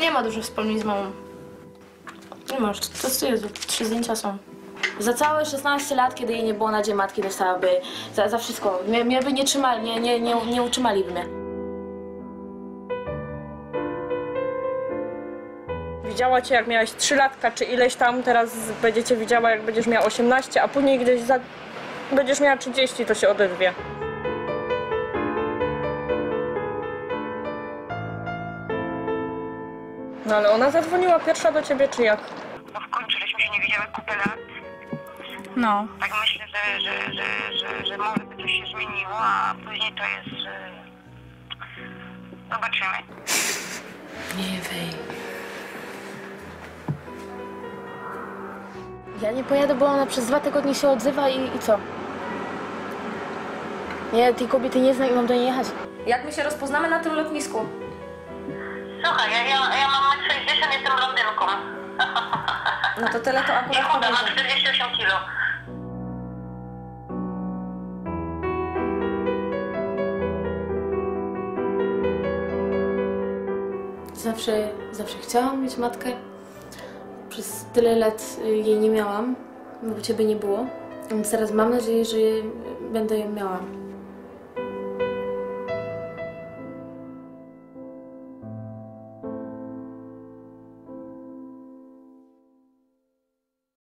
Nie ma dużo wspomnień z mamą. Nie masz, to jest, trzy zdjęcia są. Za całe 16 lat, kiedy jej nie było na dzień matki, dostałaby za, za wszystko. Mnie, mnie by nie trzymali, nie, nie, nie, nie utrzymaliby mnie. Widziała cię jak miałaś 3 latka, czy ileś tam, teraz będziecie widziała jak będziesz miała 18, a później gdzieś za... będziesz miała 30, to się odezwie. No ale ona zadzwoniła pierwsza do ciebie, czy jak? Bo w końcu żeśmy się nie widziały kupę lat. No. Tak myślę, że, że, że, że, że może by coś się zmieniło, a później to jest... e, Zobaczymy. Nie wej. Ja nie pojadę, bo ona przez dwa tygodnie się odzywa i, i co? Ja tej kobiety nie znam i mam do niej jechać. Jak my się rozpoznamy na tym lotnisku? Słuchaj, ja, ja, ja mam 60, jestem blondynką. No to tyle to Nie akurat chuda, mam powiem. 48 kilo. Zawsze, zawsze chciałam mieć matkę. Przez tyle lat y, jej nie miałam, bo ciebie nie było. Więc teraz mam nadzieję, że będę ją miała.